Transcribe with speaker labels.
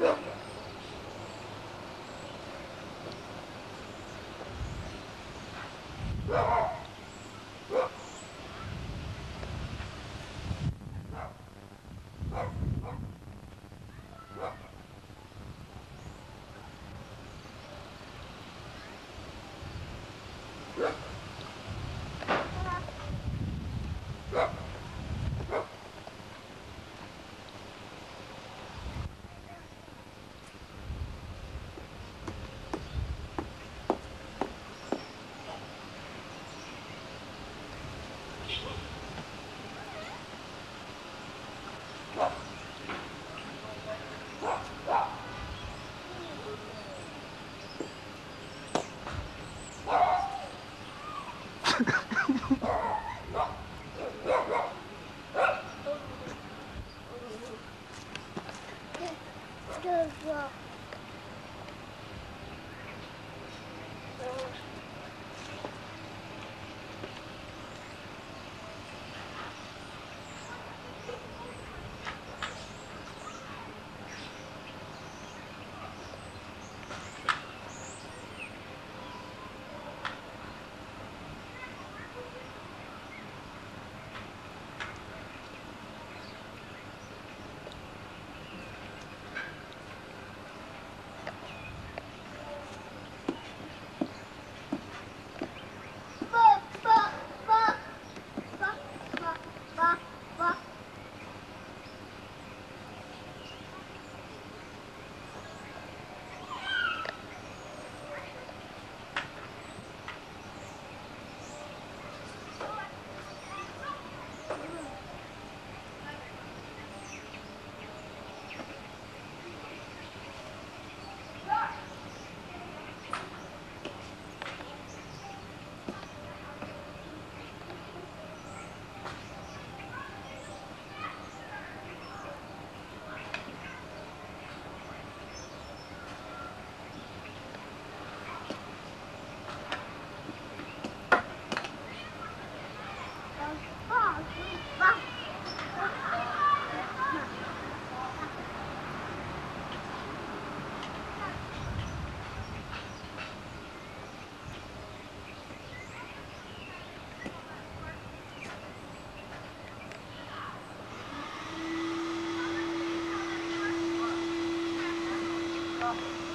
Speaker 1: Yeah.
Speaker 2: te voir.
Speaker 3: 了。